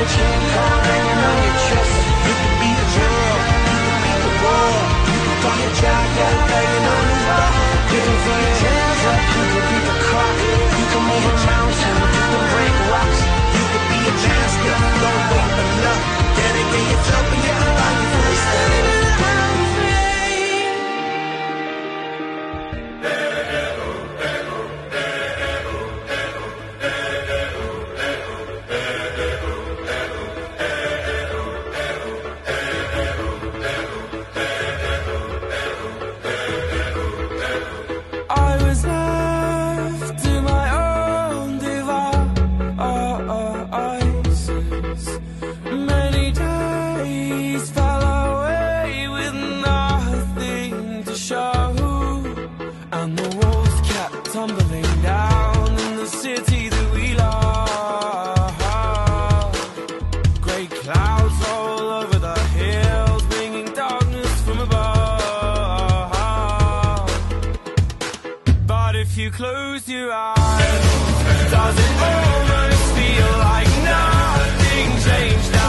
You can be the King Kong banging on your chest. You could tumbling down in the city that we love. Great clouds all over the hills, bringing darkness from above. But if you close your eyes, does it almost feel like nothing changed?